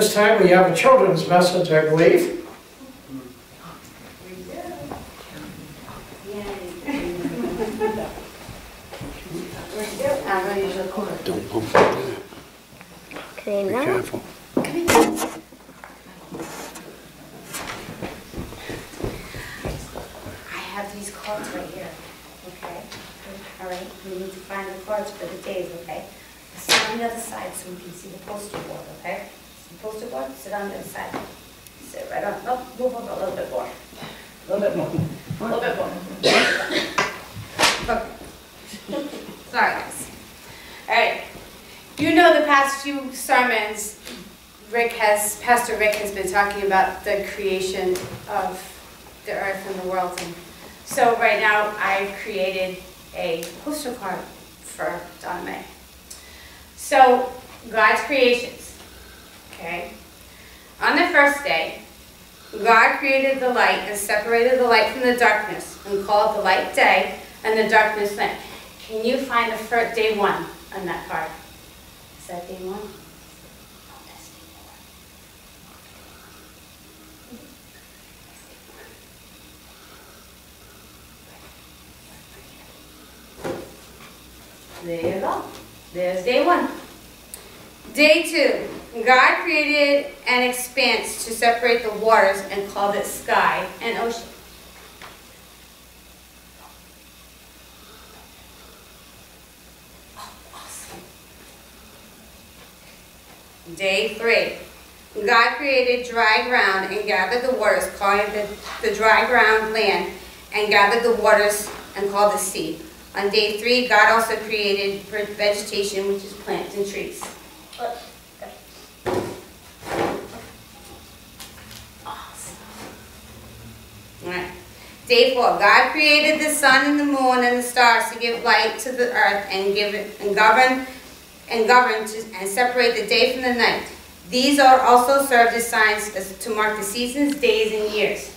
This time we have a children's message, I believe. Don't bump it. Okay, Be now. careful. I have these cards right here, okay? All right, we need to find the cards for the days, okay? Sit on the other side so we can see the poster board, okay? The poster board, sit on the side. Sit right on, no, move over a little bit more. A little bit more, a little bit more. Okay. Sorry, guys. All right, you know the past few sermons, Rick has, Pastor Rick has been talking about the creation of the earth and the world. And so right now, I've created a poster card for Donna May. So, God's creations, okay? On the first day, God created the light and separated the light from the darkness and called the light day and the darkness night. Can you find the first, day one on that card? Is that day one? There you go. There's day one. Day two, God created an expanse to separate the waters and called it sky and ocean. Day three, God created dry ground and gathered the waters, calling the, the dry ground land, and gathered the waters and called the sea. On day three, God also created vegetation, which is plants and trees. Awesome. All right. Day four, God created the sun and the moon and the stars to give light to the earth and give it and govern and govern to, and separate the day from the night. These are also served as signs to mark the seasons, days, and years.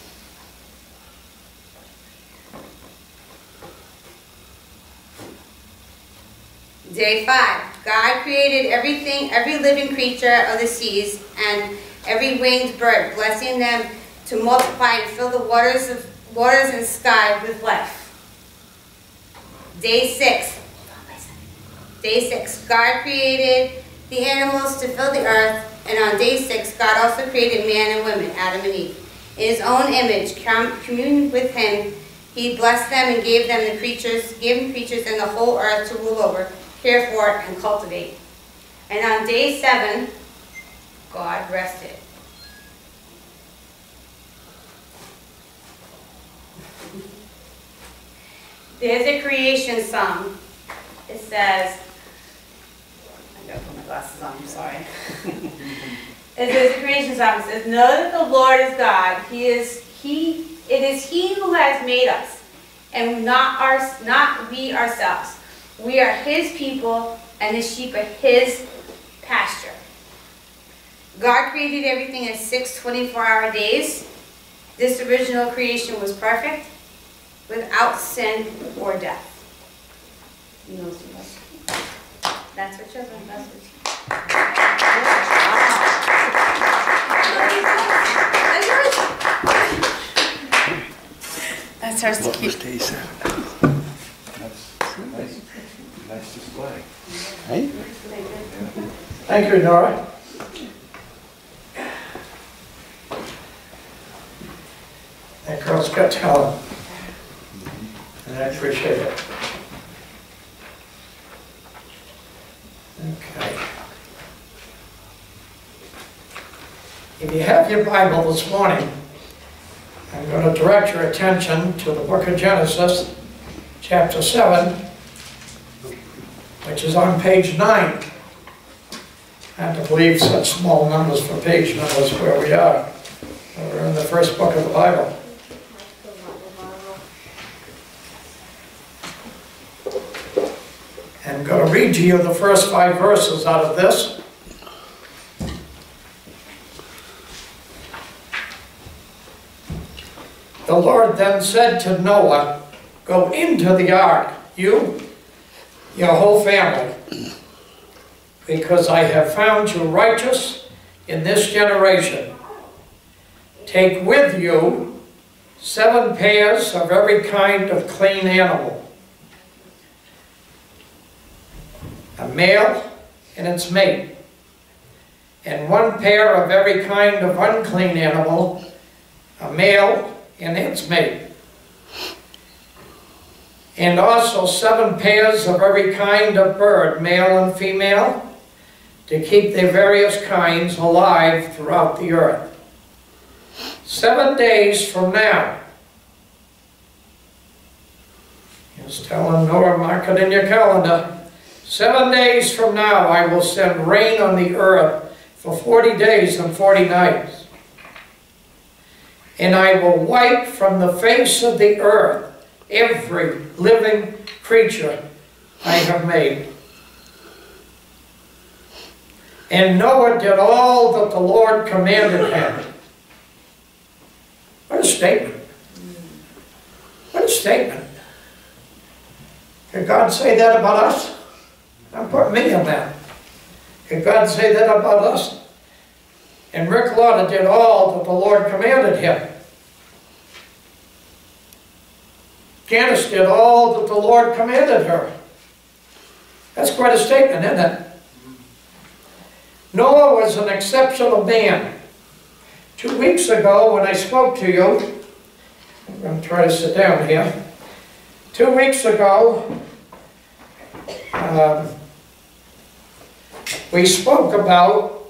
Day five, God created everything, every living creature of the seas and every winged bird, blessing them to multiply and fill the waters of waters and sky with life. Day six, day six, God created the animals to fill the earth, and on day six, God also created man and woman, Adam and Eve. In his own image, com- communed with him, he blessed them and gave them the creatures, gave them creatures and the whole earth to rule over, care for, it, and cultivate. And on day seven, God rested. There's a creation song. It says, I gotta put my glasses on, I'm sorry. It says a creation song, it says, Know that the Lord is God. He is He it is He who has made us, and not our not we ourselves. We are His people, and the sheep are His pasture. God created everything in six 24-hour days. This original creation was perfect, without sin or death. You know, so that's- That's for children, that's for That's ours to What keep. was day seven? That's nice, nice display. Hey? Thank you, Nora. That girl's got talent. And I appreciate it. Okay. Uh, if you have your Bible this morning, I'm going to direct your attention to the book of Genesis, chapter 7, which is on page 9. I have to believe such small numbers for page numbers where we are. We're in the first book of the Bible. I'm going to read to you the first five verses out of this. The Lord then said to Noah, Go into the ark, you, your whole family, because I have found you righteous in this generation. Take with you seven pairs of every kind of clean animal. A male and its mate. And one pair of every kind of unclean animal, a male and its mate. And also seven pairs of every kind of bird, male and female, to keep their various kinds alive throughout the earth. Seven days from now, just telling Nora, mark it in your calendar, seven days from now I will send rain on the earth for 40 days and 40 nights. And I will wipe from the face of the earth every living creature I have made. And Noah did all that the Lord commanded him. What a statement. What a statement. Did God say that about us? I'm putting me in that. Did God say that about us? And Rick Lauder did all that the Lord commanded him. Janice did all that the Lord commanded her. That's quite a statement, isn't it? Noah was an exceptional man. Two weeks ago, when I spoke to you, I'm going to try to sit down here. Two weeks ago, um, we spoke about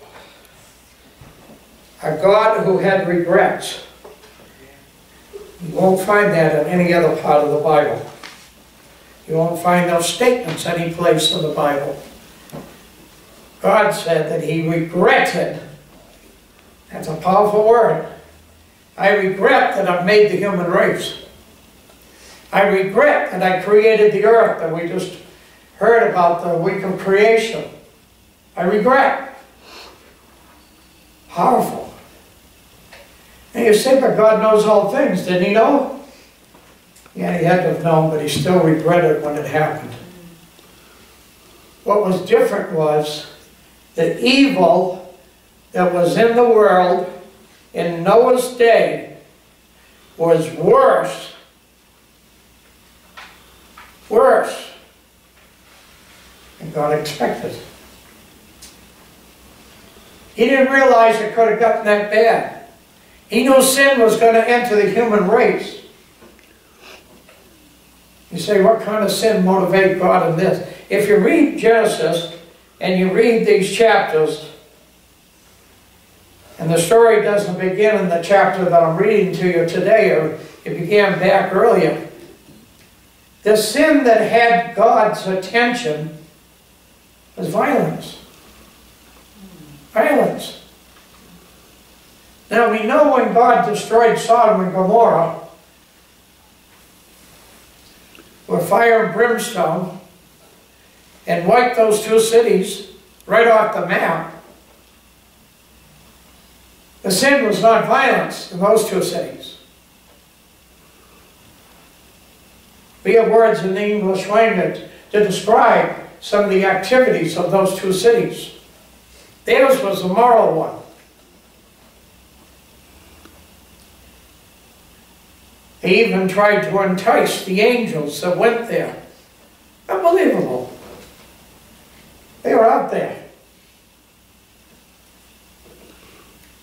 a God who had regrets. You won't find that in any other part of the Bible. You won't find those statements any place in the Bible. God said that he regretted. That's a powerful word. I regret that I've made the human race. I regret that I created the earth that we just heard about the week of creation. I regret. Powerful. And you say, but God knows all things. Didn't he know? Yeah, he had to have known, but he still regretted when it happened. What was different was the evil that was in the world in Noah's day was worse, worse than God expected. He didn't realize it could have gotten that bad. He knew sin was going to enter the human race. You say, what kind of sin motivated God in this? If you read Genesis, and you read these chapters, and the story doesn't begin in the chapter that I'm reading to you today, or it began back earlier. The sin that had God's attention was violence. Violence. Now we know when God destroyed Sodom and Gomorrah, with fire and brimstone, and wiped those two cities right off the map. The sin was not violence in those two cities. We have words in the English language to describe some of the activities of those two cities. Theirs was a moral one. They even tried to entice the angels that went there. Unbelievable. They were out there.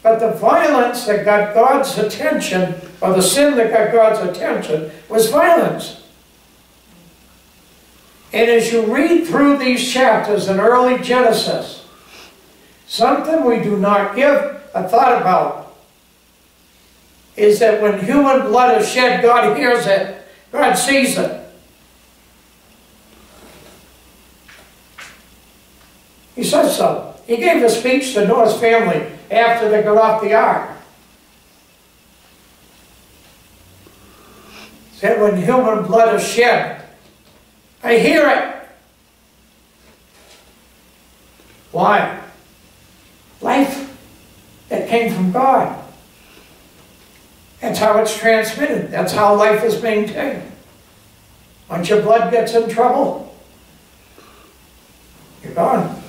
But the violence that got God's attention, or the sin that got God's attention, was violence. And as you read through these chapters in early Genesis, something we do not give a thought about is that when human blood is shed, God hears it, God sees it. He says so. He gave a speech to Noah's family after they got off the ark. Said when human blood is shed, I hear it. Why? Life that came from God. That's how it's transmitted. That's how life is maintained. Once your blood gets in trouble, you're gone.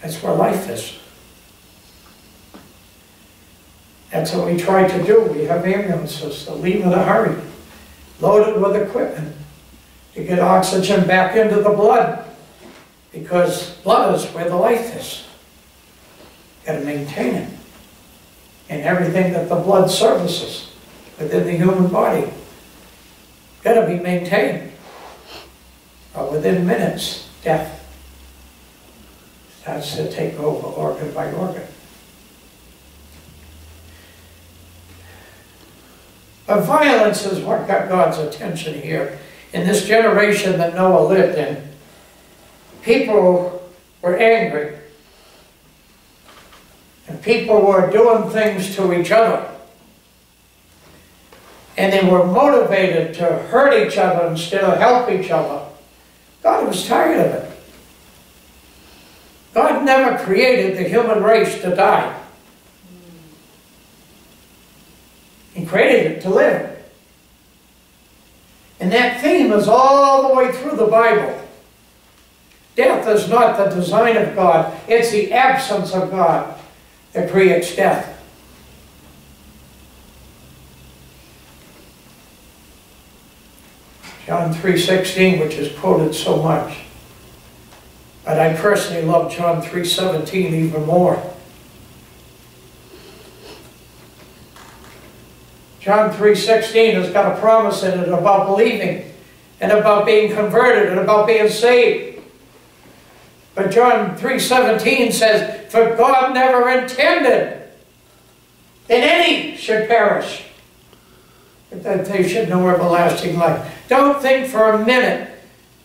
That's where life is. That's what we try to do. We have ambulances that leave in a hurry, loaded with equipment to get oxygen back into the blood because blood is where the life is. To maintain it. And everything that the blood services within the human body got to be maintained. Or within minutes, death starts to take over organ by organ. But violence is what got God's attention here. In this generation that Noah lived in, people were angry. And people were doing things to each other. And they were motivated to hurt each other instead of help each other. God was tired of it. God never created the human race to die. He created it to live. And that theme is all the way through the Bible. Death is not the design of God, it's the absence of God that creates death. John 3.16, which is quoted so much. But I personally love John 3.17 even more. John 3.16 has got a promise in it about believing and about being converted and about being saved. But John 3.17 says, For God never intended that any should perish, but that they should know everlasting life. Don't think for a minute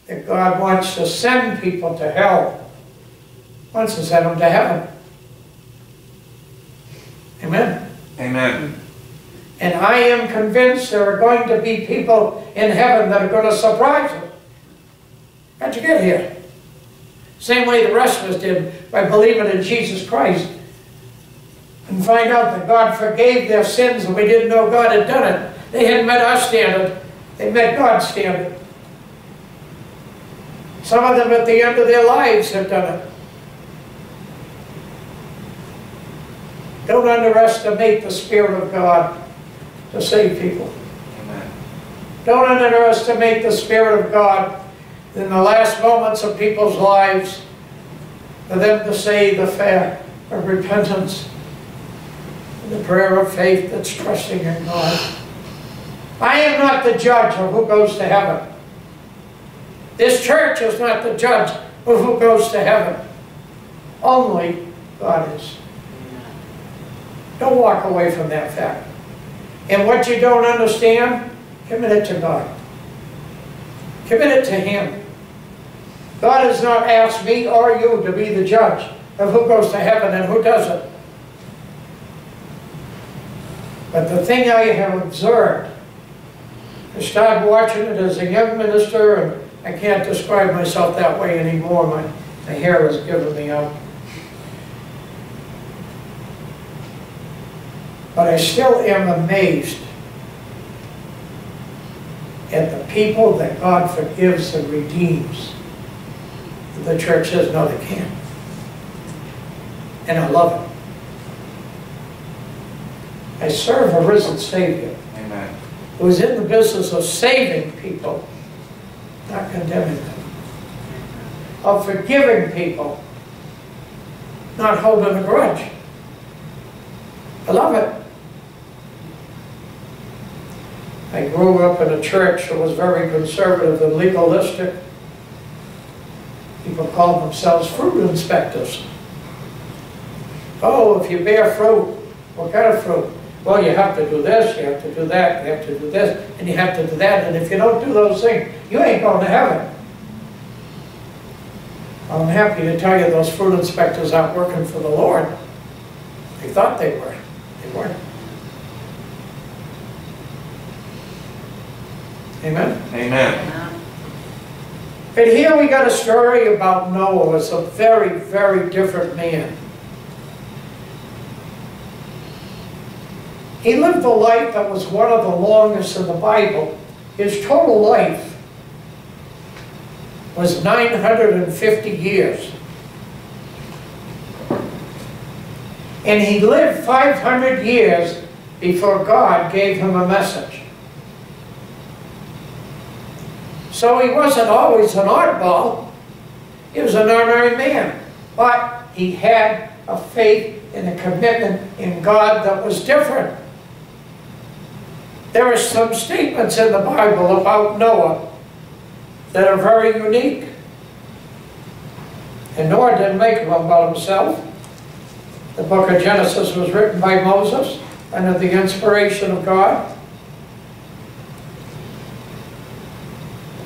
that God wants to send people to hell. He wants to send them to heaven. Amen. Amen. And I am convinced there are going to be people in heaven that are going to surprise us. How'd you get here? Same way the rest of us did by believing in Jesus Christ. And find out that God forgave their sins and we didn't know God had done it. They hadn't met our standard. They met God's standard. Some of them at the end of their lives have done it. Don't underestimate the Spirit of God to save people. Amen. Don't underestimate the Spirit of God in the last moments of people's lives for them to say the prayer of repentance the prayer of faith that's trusting in God. I am not the judge of who goes to heaven. This church is not the judge of who goes to heaven. Only God is. Don't walk away from that fact. And what you don't understand, commit it to God. Commit it to Him. God has not asked me or you to be the judge of who goes to heaven and who doesn't. But the thing I have observed, I started watching it as a young minister, and I can't describe myself that way anymore. My, hair is giving me out. But I still am amazed at the people that God forgives and redeems. The church says, no, they can't. And I love it. I serve a risen Savior Amen. who is in the business of saving people, not condemning them, of forgiving people, not holding a grudge. I love it. I grew up in a church that was very conservative and legalistic. People called themselves fruit inspectors. Oh, if you bear fruit, what kind of fruit? Well, you have to do this, you have to do that, you have to do this, and you have to do that, and if you don't do those things, you ain't going to heaven. I'm happy to tell you those fruit inspectors aren't working for the Lord. They thought they were. They weren't. Amen? Amen. But here we got a story about Noah as a very, very different man. He lived a life that was one of the longest in the Bible. His total life was 950 years. And he lived 500 years before God gave him a message. So he wasn't always an oddball. He was an ordinary man. But he had a faith and a commitment in God that was different. There are some statements in the Bible about Noah that are very unique. And Noah didn't make them about himself. The book of Genesis was written by Moses under the inspiration of God.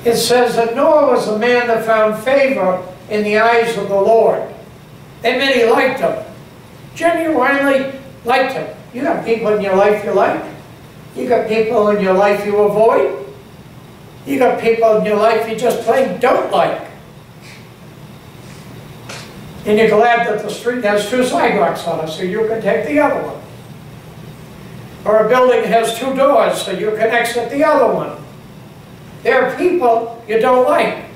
It says that Noah was a man that found favor in the eyes of the Lord. Meant he liked him. Genuinely liked him. You got people in your life you like. You got people in your life you avoid. You got people in your life you just plain don't like. And you're glad that the street has two sidewalks on it, so you can take the other one. Or a building has two doors, so you can exit the other one. There are people you don't like.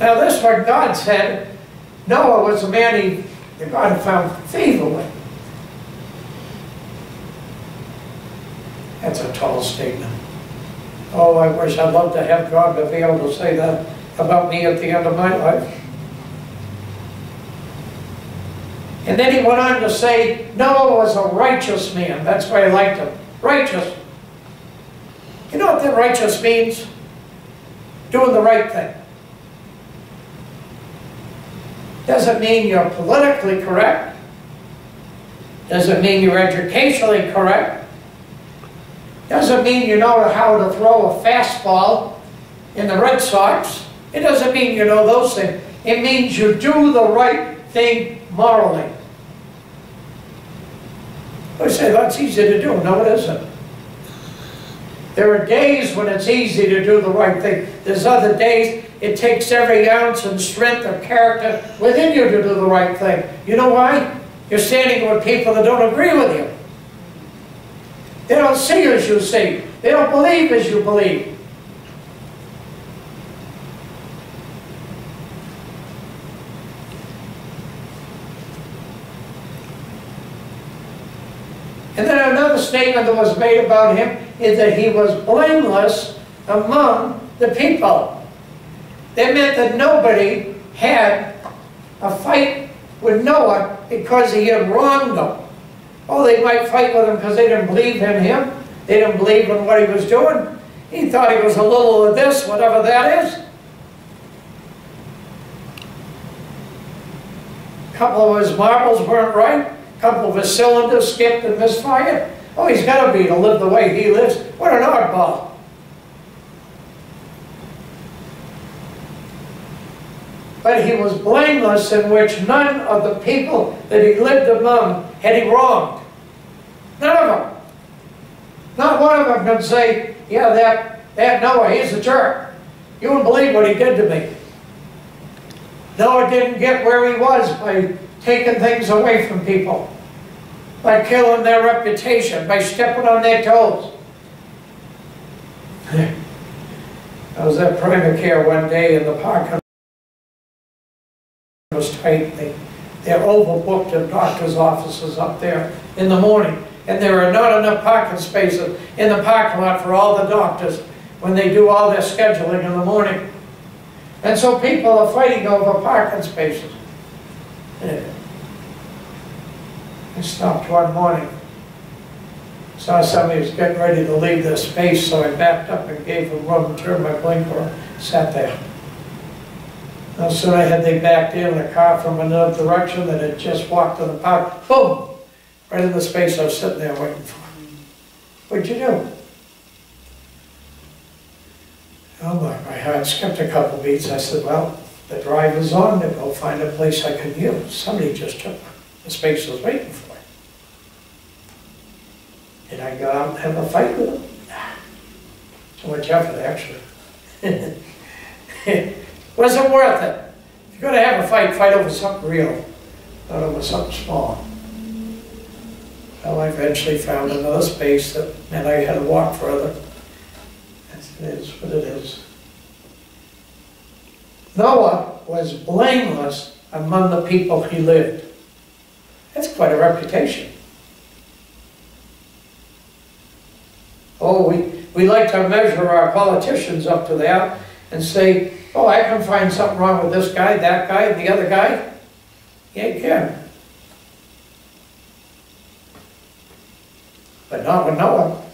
Now this one, God said, Noah was a man he, that God had found favor with. That's a tall statement. Oh, I wish I'd love to have God to be able to say that about me at the end of my life. And then he went on to say, Noah was a righteous man. That's why I liked him. Righteous. You know what that righteous means? Doing the right thing. Doesn't mean you're politically correct. Doesn't mean you're educationally correct. Doesn't mean you know how to throw a fastball in the Red Sox. It doesn't mean you know those things. It means you do the right thing morally. I say, that's easy to do. No, it isn't. There are days when it's easy to do the right thing. There's other days it takes every ounce and strength of character within you to do the right thing. You know why? You're standing with people that don't agree with you. They don't see as you see. They don't believe as you believe. And then another statement that was made about him is that he was blameless among the people. That meant that nobody had a fight with Noah because he had wronged them. Oh, they might fight with him because they didn't believe in him. They didn't believe in what he was doing. He thought he was a little of this, whatever that is. A couple of his marbles weren't right. A couple of his cylinders skipped and misfired. Oh, he's got to be to live the way he lives. What an oddball. But he was blameless in which none of the people that he lived among had he wronged. None of them. Not one of them can say, yeah, that, that Noah, he's a jerk. You wouldn't believe what he did to me. Noah didn't get where he was by taking things away from people, by killing their reputation, by stepping on their toes. I was at Primacare one day in the park was tight. They, they're overbooked in doctor's offices up there in the morning. And there are not enough parking spaces in the parking lot for all the doctors when they do all their scheduling in the morning. And so people are fighting over parking spaces. Stopped one morning, saw somebody was getting ready to leave their space, so I backed up and gave them room, turned my blinker on, sat there. No sooner had they backed in, a car from another direction that had just walked to the park, boom, right in the space I was sitting there waiting for. What'd you do? Oh my, my heart skipped a couple beats. I said, well, the drive is on to go find a place I can use. Somebody just took the space I was waiting for. Did I go out and have a fight with them? Nah. Too much effort, actually. Wasn't worth it. If you're gonna have a fight, fight over something real, not over something small. Well, I eventually found another space that meant I had to walk further. That's- It is what it is. Noah was blameless among the people he lived. That's quite a reputation. Oh, we, we like to measure our politicians up to that and say, oh, I can find something wrong with this guy, that guy, and the other guy. Yeah, you can. But not with Noah.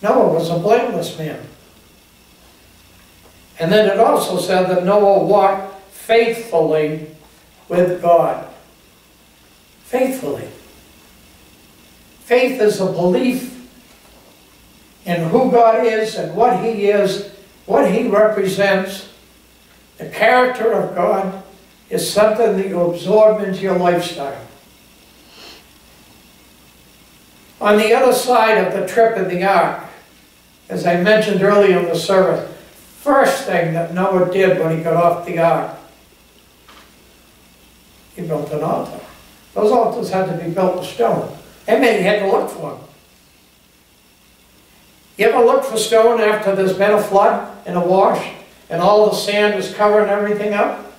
Noah was a blameless man. And then it also said that Noah walked faithfully with God. Faithfully. Faith is a belief in who God is and what He is, what He represents. The character of God is something that you absorb into your lifestyle. On the other side of the trip in the ark, as I mentioned earlier in the service, first thing that Noah did when he got off the ark, he built an altar. Those altars had to be built with stone. That meant he had to look for them. You ever look for stone after there's been a flood and a wash, and all the sand is covering everything up?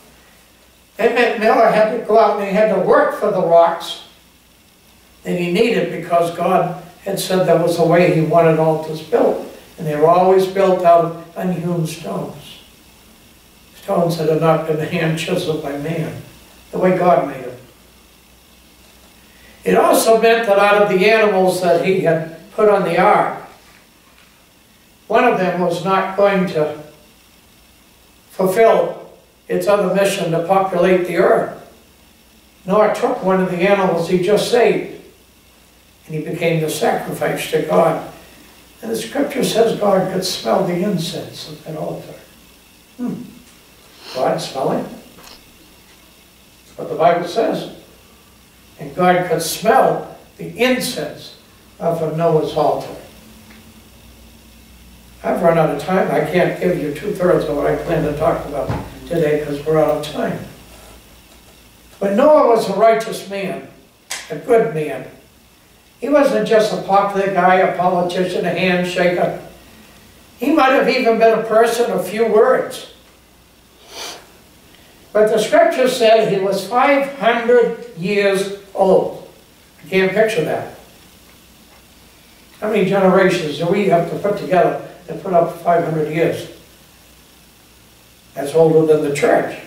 That meant Miller had to go out and he had to work for the rocks that he needed because God had said there was a way he wanted altars built. And they were always built out of unhewn stones. Stones that had not been hand chiseled by man, the way God made them. It also meant that out of the animals that he had put on the ark, one of them was not going to fulfill its other mission to populate the earth. Noah took one of the animals he just saved, and he became the sacrifice to God. And the scripture says God could smell the incense of that altar. Hmm. God smelling? That's what the Bible says. And God could smell the incense of Noah's altar. I've run out of time. I can't give you two-thirds of what I plan to talk about today because we're out of time. But Noah was a righteous man, a good man. He wasn't just a popular guy, a politician, a handshaker. He might have even been a person of few words. But the scripture said he was 500 years old. I can't picture that. How many generations do we have to put together to put up 500 years? That's older than the church.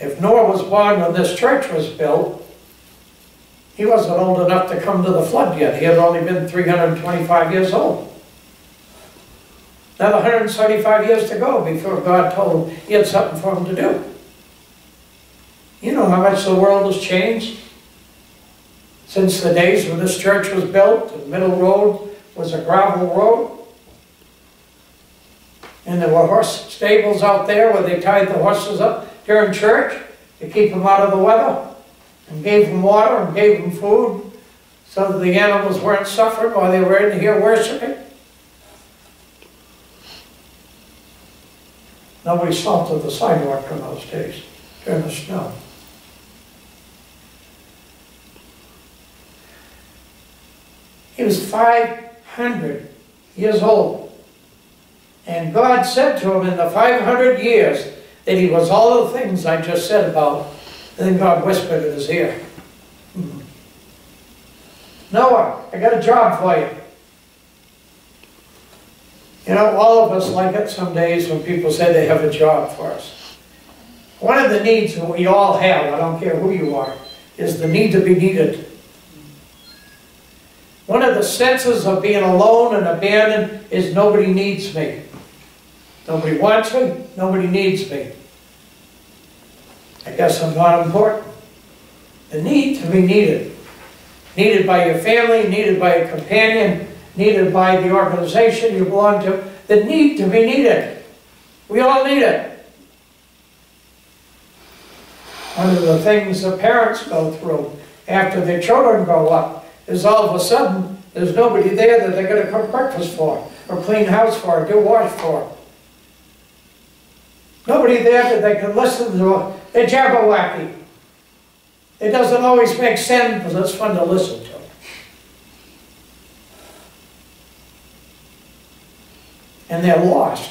If Noah was born when this church was built, he wasn't old enough to come to the flood yet. He had only been 325 years old. Another 175 years to go before God told him he had something for him to do. You know how much the world has changed since the days when this church was built. The middle road was a gravel road. And there were horse stables out there where they tied the horses up during church to keep them out of the weather. And gave them water and gave them food so that the animals weren't suffering while they were in here worshiping. Nobody salted the sidewalk in those days during the snow. He was 500 years old. And God said to him in the 500 years that he was all the things I just said about. And then God whispered in his ear. "Hmm. Noah, I got a job for you. You know, all of us like it some days when people say they have a job for us. One of the needs that we all have, I don't care who you are, is the need to be needed. One of the senses of being alone and abandoned is nobody needs me. Nobody wants me, nobody needs me. I guess I'm not important. The need to be needed. Needed by your family, needed by a companion, needed by the organization you belong to. The need to be needed. We all need it. One of the things the parents go through after their children grow up is all of a sudden there's nobody there that they're going to cook breakfast for, or clean house for, or do wash for. Nobody there that they can listen to. They're jabberwacky. It doesn't always make sense, but it's fun to listen to. And they're lost.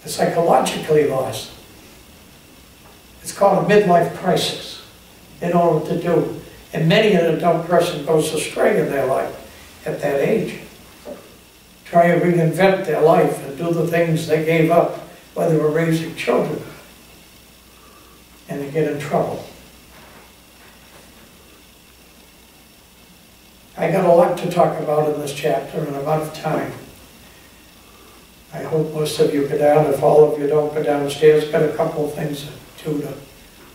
They're psychologically lost. It's called a midlife crisis. They don't know what to do. And many an adult person goes astray in their life at that age. Try to reinvent their life and do the things they gave up while they were raising children. And they get in trouble. I got a lot to talk about in this chapter and I'm of time. I hope most of you go down, if all of you don't go downstairs, got a couple of things to to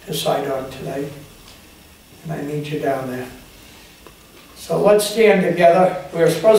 decide on tonight. And I need you down there. So let's stand together, we're supposed